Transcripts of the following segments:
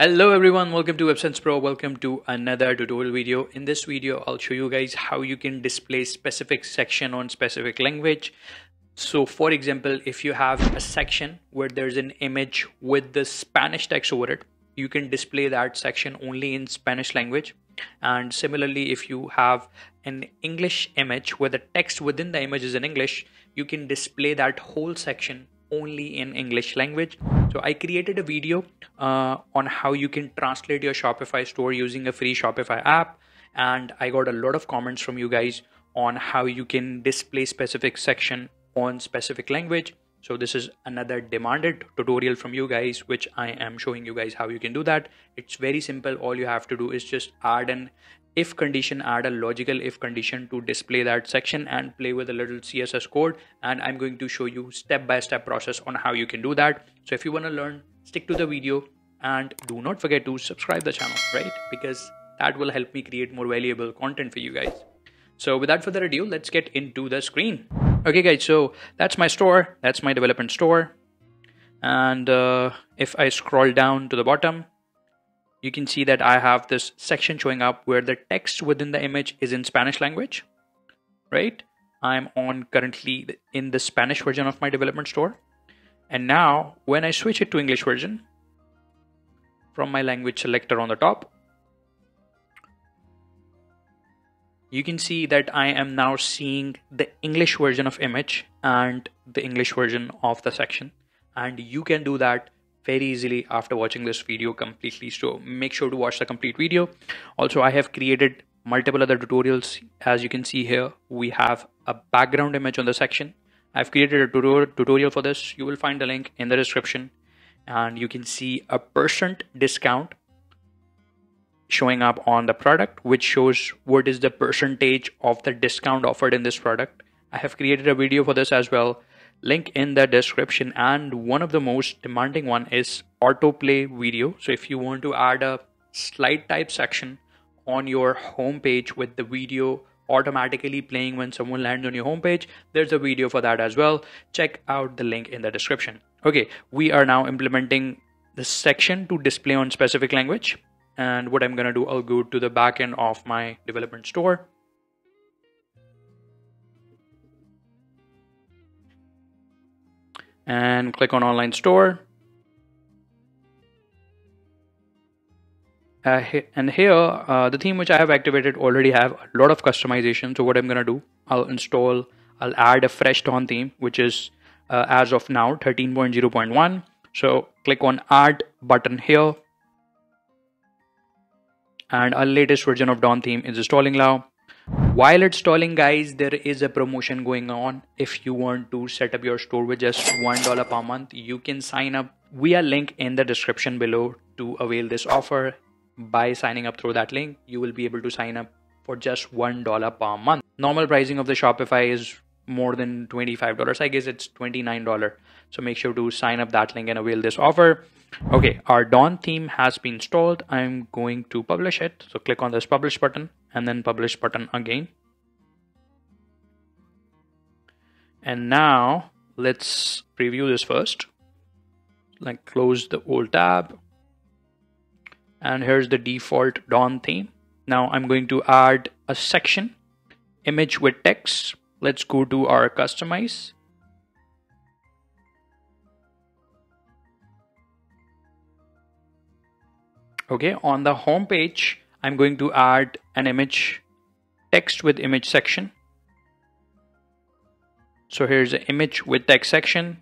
Hello everyone, welcome to WebSense Pro. Welcome to another tutorial video. In this video, I'll show you guys how you can display specific section on specific language. So for example, if you have a section where there's an image with the Spanish text over it, you can display that section only in Spanish language. And similarly, if you have an English image where the text within the image is in English, you can display that whole section only in English language. So I created a video uh, on how you can translate your Shopify store using a free Shopify app. And I got a lot of comments from you guys on how you can display specific section on specific language. So this is another demanded tutorial from you guys, which I am showing you guys how you can do that. It's very simple. All you have to do is just add an if condition add a logical if condition to display that section and play with a little css code. And i'm going to show you step by step process on how you can do that. So if you want to learn stick to the video. And do not forget to subscribe the channel right? Because that will help me create more valuable content for you guys. So without further ado let's get into the screen. Okay guys so that's my store. That's my development store. And uh, if i scroll down to the bottom you can see that I have this section showing up where the text within the image is in Spanish language, right? I'm on currently in the Spanish version of my development store. And now when I switch it to English version from my language selector on the top, you can see that I am now seeing the English version of image and the English version of the section. And you can do that very easily after watching this video completely. So make sure to watch the complete video. Also i have created multiple other tutorials. As you can see here we have a background image on the section. I've created a tutorial for this. You will find the link in the description. And you can see a percent discount showing up on the product which shows what is the percentage of the discount offered in this product. I have created a video for this as well link in the description. And one of the most demanding one is autoplay video. So if you want to add a slide type section on your homepage with the video automatically playing when someone lands on your homepage there's a video for that as well. Check out the link in the description. Okay we are now implementing the section to display on specific language. And what i'm going to do i'll go to the back end of my development store and click on online store. Uh, and here, uh, the theme which I have activated already have a lot of customization. So what I'm to do, I'll install, I'll add a fresh Dawn theme, which is uh, as of now 13.0.1. So click on add button here. And our latest version of Dawn theme is installing now while it's stalling guys there is a promotion going on. If you want to set up your store with just one dollar per month you can sign up via link in the description below to avail this offer. By signing up through that link you will be able to sign up for just one dollar per month. Normal pricing of the shopify is more than $25 i guess it's $29 so make sure to sign up that link and avail this offer okay our dawn theme has been installed i'm going to publish it so click on this publish button and then publish button again. And now let's preview this first. Like close the old tab. And here's the default Dawn theme. Now I'm going to add a section, image with text. Let's go to our customize. Okay, on the home page, I'm going to add an image text with image section. So here's an image with text section.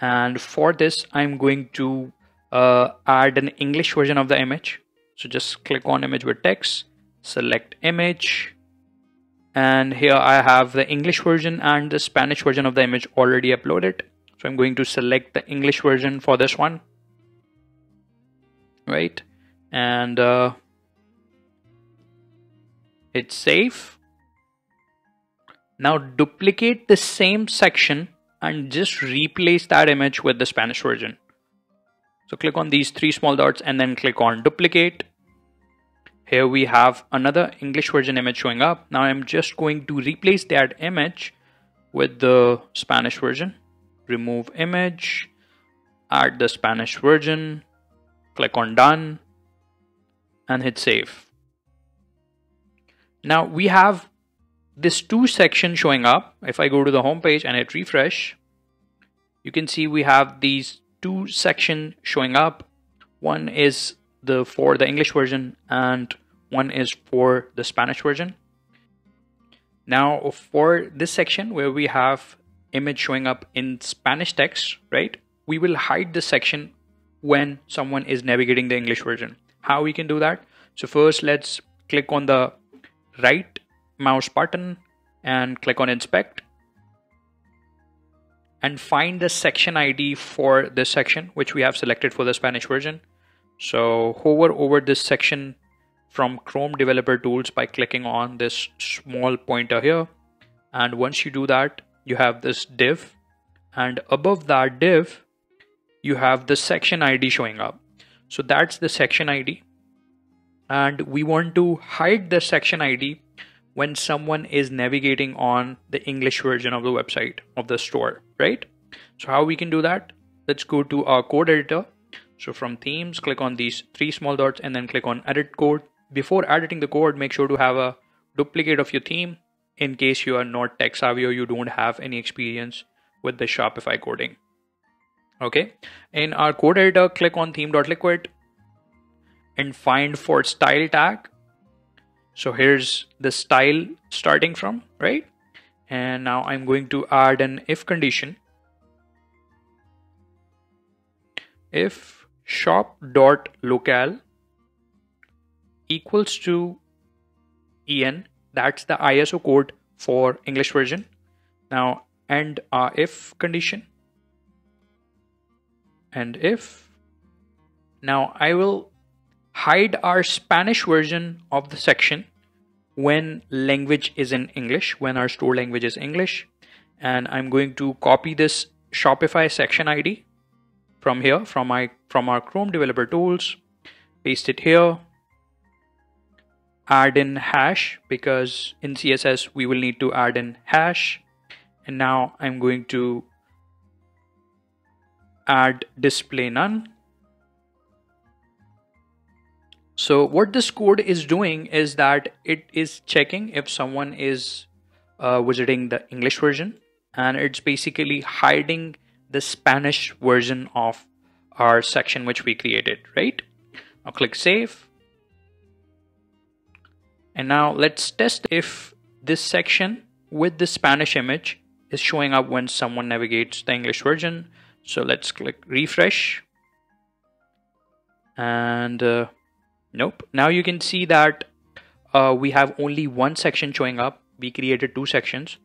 And for this, I'm going to uh, add an English version of the image. So just click on image with text, select image. And here I have the English version and the Spanish version of the image already uploaded. So I'm going to select the English version for this one. Right and uh, it's safe. Now duplicate the same section and just replace that image with the Spanish version. So click on these three small dots and then click on duplicate. Here we have another English version image showing up. Now I'm just going to replace that image with the Spanish version. Remove image, add the Spanish version, click on done and hit save. Now we have this two section showing up. If I go to the home page and hit refresh, you can see we have these two section showing up. One is the for the English version and one is for the Spanish version. Now for this section where we have image showing up in Spanish text, right? We will hide this section when someone is navigating the English version. How we can do that? So first let's click on the right mouse button and click on inspect and find the section ID for this section which we have selected for the Spanish version. So hover over this section from Chrome Developer Tools by clicking on this small pointer here. And once you do that, you have this div and above that div, you have the section ID showing up. So that's the section ID. And we want to hide the section ID when someone is navigating on the English version of the website of the store, right? So how we can do that? Let's go to our code editor. So from themes, click on these three small dots and then click on edit code. Before editing the code, make sure to have a duplicate of your theme in case you are not tech savvy or you don't have any experience with the Shopify coding. Okay, in our code editor, click on theme.liquid and find for style tag so here's the style starting from, right? And now I'm going to add an if condition. If shop dot locale equals to en, that's the ISO code for English version. Now and uh, if condition and if now I will hide our Spanish version of the section when language is in English, when our store language is English. And I'm going to copy this Shopify section ID from here, from my from our Chrome developer tools, paste it here, add in hash because in CSS we will need to add in hash. And now I'm going to add display none So what this code is doing is that it is checking if someone is uh, visiting the English version and it's basically hiding the Spanish version of our section which we created, right? Now click save. And now let's test if this section with the Spanish image is showing up when someone navigates the English version. So let's click refresh. And uh, Nope. Now you can see that uh, we have only one section showing up. We created two sections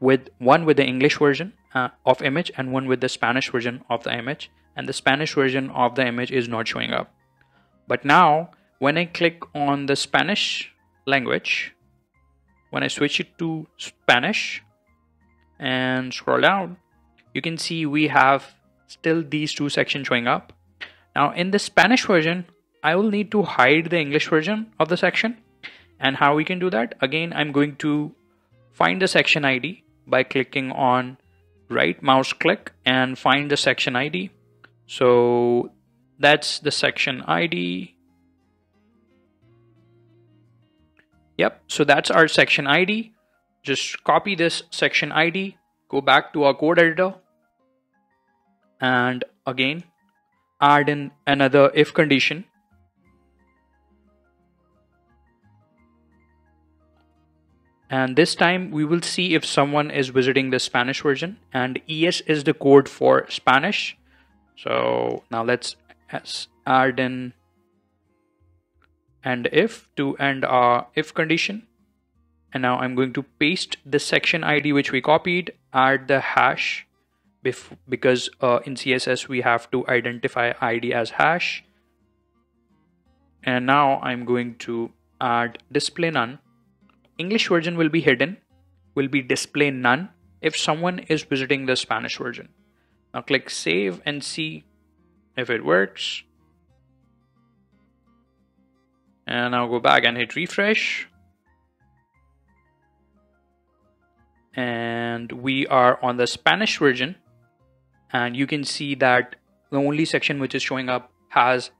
with one with the English version uh, of image and one with the Spanish version of the image. And the Spanish version of the image is not showing up. But now when I click on the Spanish language, when I switch it to Spanish and scroll down, you can see we have still these two sections showing up. Now in the Spanish version, I will need to hide the English version of the section. And how we can do that? Again, I'm going to find the section ID by clicking on right mouse click and find the section ID. So that's the section ID. Yep, so that's our section ID. Just copy this section ID, go back to our code editor, and again add in another if condition and this time we will see if someone is visiting the Spanish version and ES is the code for Spanish so now let's add in and if to end our if condition and now I'm going to paste the section ID which we copied add the hash because uh, in CSS we have to identify ID as hash and now I'm going to add display none English version will be hidden, will be display none if someone is visiting the Spanish version. Now click save and see if it works. And I'll go back and hit refresh. And we are on the Spanish version. And you can see that the only section which is showing up has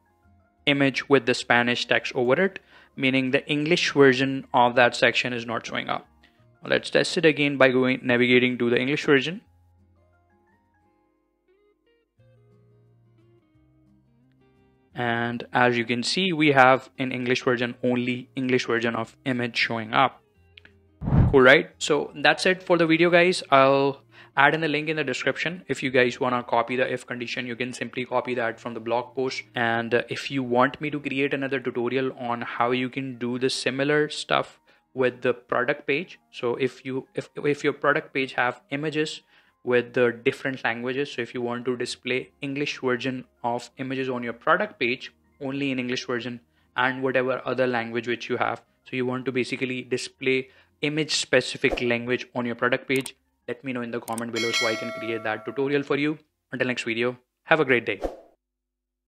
image with the Spanish text over it, meaning the English version of that section is not showing up. Let's test it again by going navigating to the English version. And as you can see, we have in English version only English version of image showing up. Cool, right? So that's it for the video, guys. I'll add in the link in the description if you guys want to copy the if condition you can simply copy that from the blog post and uh, if you want me to create another tutorial on how you can do the similar stuff with the product page so if you if, if your product page have images with the different languages so if you want to display english version of images on your product page only in english version and whatever other language which you have so you want to basically display image specific language on your product page let me know in the comment below so I can create that tutorial for you. Until next video, have a great day.